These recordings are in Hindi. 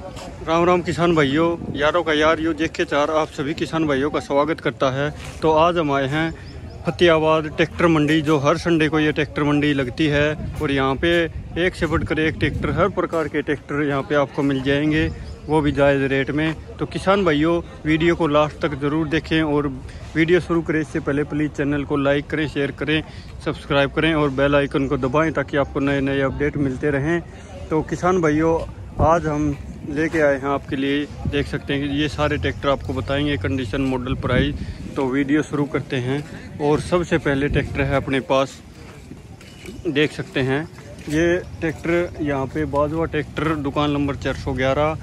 राम राम किसान भाइयों, यारों का यार, यो देख के चार आप सभी किसान भाइयों का स्वागत करता है। तो आज हम आए हैं फतेहाबाद ट्रैक्टर मंडी, जो हर संडे को ये ट्रैक्टर मंडी लगती है और यहाँ पे एक से बढ़कर एक ट्रैक्टर, हर प्रकार के ट्रैक्टर यहाँ पे आपको मिल जाएँगे, वो भी जायज़ रेट में। तो किसान भाइयों, वीडियो को लास्ट तक ज़रूर देखें और वीडियो शुरू करें, इससे पहले प्लीज़ चैनल को लाइक करें, शेयर करें, सब्सक्राइब करें और बेल आइकन को दबाएँ ताकि आपको नए नए अपडेट मिलते रहें। तो किसान भाइयों आज हम लेके आए हैं आपके लिए, देख सकते हैं कि ये सारे ट्रैक्टर आपको बताएँगे कंडीशन मॉडल प्राइस तो वीडियो शुरू करते हैं और सबसे पहले ट्रैक्टर है अपने पास। देख सकते हैं, ये ट्रैक्टर यहाँ पे बाजवा ट्रैक्टर, दुकान नंबर चार सौ ग्यारह,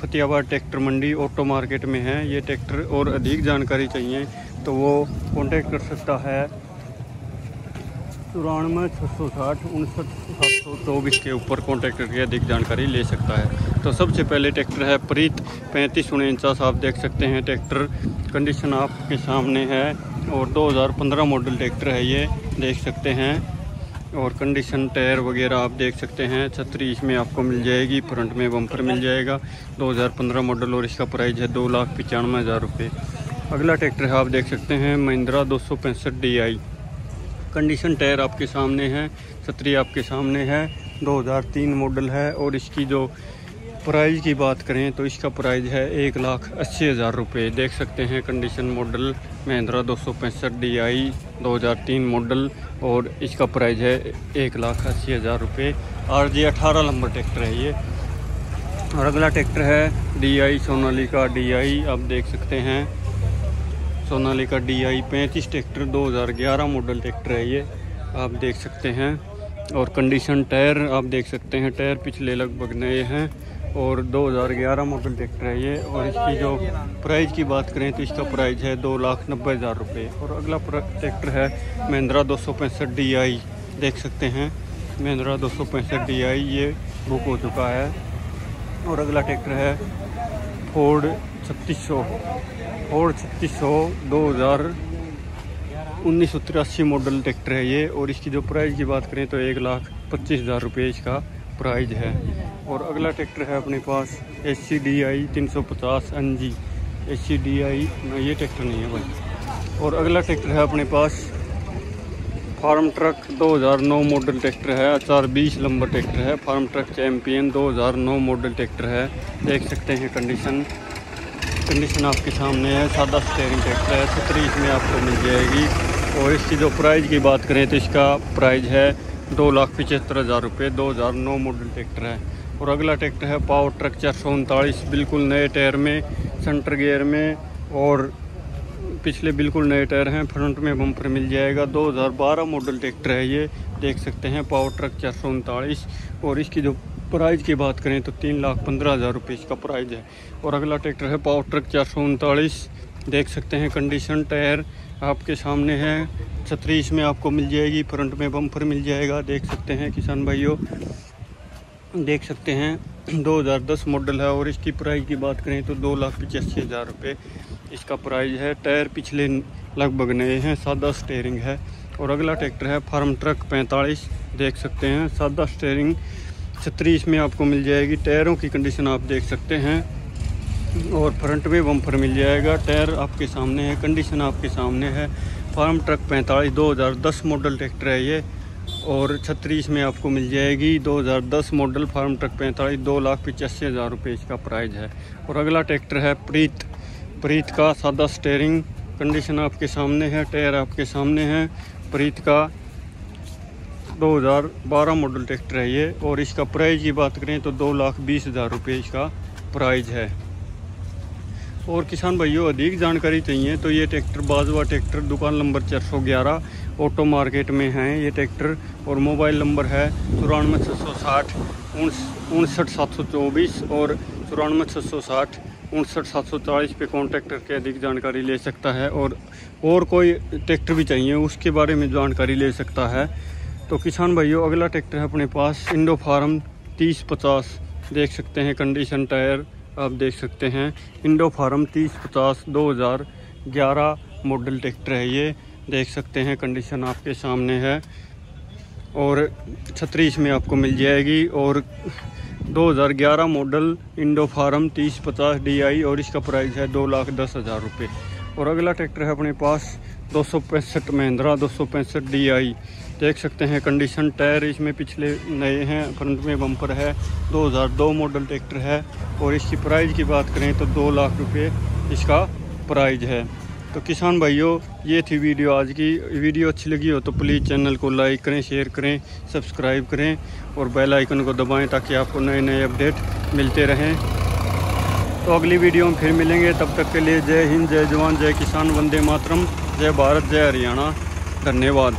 Fatehabad tractor mandi auto market में है। ये ट्रैक्टर और अधिक जानकारी चाहिए तो वो कॉन्टेक्ट कर सकता है। चौरानवे छः सौ साठ, उनसठ, सात सौ चौबीस के ऊपर कॉन्टैक्ट करके अधिक जानकारी ले सकता है? तो सबसे पहले ट्रैक्टर है प्रीत, पैंतीस उनचास आप देख सकते हैं ट्रैक्टर कंडीशन आपके सामने है और 2015 मॉडल ट्रैक्टर है ये, देख सकते हैं। और कंडीशन टायर वगैरह आप देख सकते हैं छतरी इसमें आपको मिल जाएगी, फ्रंट में बम्पर मिल जाएगा। 2015 मॉडल और इसका प्राइस है दो लाख पचानवे हज़ार रुपये। अगला ट्रैक्टर है, आप देख सकते हैं, महिंद्रा दो सौ पैंसठ डी आई। कंडीशन टायर आपके सामने है, छतरी आपके सामने है 2003 मॉडल है और इसकी जो प्राइस की बात करें तो इसका प्राइस है एक लाख अस्सी हज़ार रुपये। देख सकते हैं कंडीशन मॉडल महिंद्रा दो सौ पैंसठ डी आई दो हज़ार तीन मॉडल और इसका प्राइस है एक लाख अस्सी हज़ार रुपये। आर जी अठारह नंबर ट्रैक्टर है ये। और अगला ट्रैक्टर है डी आई सोनाली का। डी आई आप देख सकते हैं सोनालिका डी आई पैंतीस ट्रैक्टर 2011 मॉडल ट्रैक्टर है ये। आप देख सकते हैं। और कंडीशन टायर आप देख सकते हैं टायर पिछले लगभग नए हैं। और 2011 मॉडल ट्रैक्टर है ये। और इसकी जो प्राइस की बात करें तो इसका प्राइस है दो लाख नब्बे हज़ार रुपये और अगला ट्रैक्टर है महिंद्रा दो सौ पैंसठ डी आई देख सकते हैं, महिंद्रा दो सौ पैंसठ डी आई ये बुक हो चुका है। और अगला ट्रैक्टर है फोर्ड छत्तीस सौ और छत्तीस सौ दो हज़ार उन्नीस सौ तिरासी मॉडल ट्रैक्टर है ये। और इसकी जो प्राइस की बात करें तो एक लाख पच्चीस हज़ार रुपये इसका प्राइस है। और अगला ट्रैक्टर है अपने पास एच सी डी आई तीन सौ पचास N G H C D I ये ट्रैक्टर नहीं है भाई। और अगला ट्रैक्टर है अपने पास फार्म ट्रक 2009 मॉडल ट्रैक्टर है। चार बीस नंबर ट्रैक्टर है। Farm truck champion 2009 model tractor है। देख सकते हैं कंडीशन कंडीशन आपके सामने है, सादा स्टेयरिंग ट्रैक्टर है छतरी इसमें आपको मिल जाएगी। और इसकी जो प्राइस की बात करें तो इसका प्राइस है दो लाख पचहत्तर हज़ार रुपये, दो हज़ार नौ मॉडल ट्रैक्टर है। और अगला ट्रैक्टर है पावर ट्रक चार सौ उनतालीस बिल्कुल नए टायर में सेंटर गियर में, और पिछले बिल्कुल नए टायर हैं फ्रंट में बम्पर मिल जाएगा। 2012 मॉडल ट्रैक्टर है ये, देख सकते हैं पावर ट्रक चार सौ उनतालीस और इसकी जो प्राइस की बात करें तो तीन लाख पंद्रह हज़ार रुपये इसका प्राइज़ है। और अगला ट्रैक्टर है पावर ट्रक चार सौ उनतालीस। देख सकते हैं कंडीशन, टायर आपके सामने है। छतरी इसमें आपको मिल जाएगी, फ्रंट में बम्पर मिल जाएगा। देख सकते हैं किसान भाइयों, देख सकते हैं 2010 मॉडल है। और इसकी प्राइस की बात करें तो दो लाख पचासी हज़ार रुपये इसका प्राइस है। टायर पिछले लगभग नए हैं, सादा स्टेयरिंग है। और अगला ट्रैक्टर है फार्म ट्रक 45 देख सकते हैं सादा स्टेयरिंग छतरी इसमें आपको मिल जाएगी। टायरों की कंडीशन आप देख सकते हैं। और फ्रंट में बम्फर मिल जाएगा। टायर आपके सामने है कंडीशन आपके सामने है। फार्म ट्रक पैंतालीस, दो हज़ार दस मॉडल ट्रैक्टर है ये। और छत्तीस में आपको मिल जाएगी 2010 मॉडल फार्म ट्रक पैंतालीस, दो लाख पचासी हज़ार रुपये इसका प्राइस है। और अगला ट्रैक्टर है प्रीत। प्रीत का सादा स्टेयरिंग कंडीशन आपके सामने है, टायर आपके सामने है। प्रीत का 2012 मॉडल ट्रैक्टर है ये और इसका प्राइस की बात करें तो दो लाख बीस हज़ार रुपये इसका प्राइस है। और किसान भाइयों, अधिक जानकारी चाहिए तो ये ट्रैक्टर बाजवा ट्रैक्टर दुकान नंबर चार सौ ग्यारह ऑटो मार्केट में हैं ये ट्रैक्टर और मोबाइल नंबर है चौरानवे छः सौ साठ उनसठ सात सौ चौबीस और चौरानवे छः सौ साठ, उनसठ सात सौ चालीस पे कॉन्टैक्ट करके अधिक जानकारी ले सकता है और और कोई ट्रैक्टर भी चाहिए उसके बारे में जानकारी ले सकता है। तो किसान भाइयों, अगला ट्रैक्टर है अपने पास इंडो फार्म तीस पचास। देख सकते हैं कंडीशन टायर आप देख सकते हैं। इंडो फार्म तीस पचास दो हज़ार ग्यारह मॉडल ट्रैक्टर है ये। देख सकते हैं कंडीशन आपके सामने है। और छत्तीस में आपको मिल जाएगी। और 2011 मॉडल इंडो फार्म तीस पचास डी और इसका प्राइस है दो लाख दस हज़ार रुपये। और अगला ट्रैक्टर है अपने पास दो सौ पैंसठ महिंद्रा, दो सौ पैंसठ डी आई। देख सकते हैं कंडीशन टायर इसमें पिछले नए हैं फ्रंट में बम्पर है। 2002 मॉडल ट्रैक्टर है। और इसकी प्राइस की बात करें तो दो लाख रुपये इसका प्राइज है। तो किसान भाइयों, ये थी वीडियो आज की। वीडियो अच्छी लगी हो तो प्लीज़ चैनल को लाइक करें शेयर करें सब्सक्राइब करें और बेल आइकन को दबाएँ ताकि आपको नए नए अपडेट मिलते रहें। तो अगली वीडियो में फिर मिलेंगे। तब तक के लिए जय हिंद, जय जवान, जय किसान, वंदे मातरम। जय भारत जय हरियाणा धन्यवाद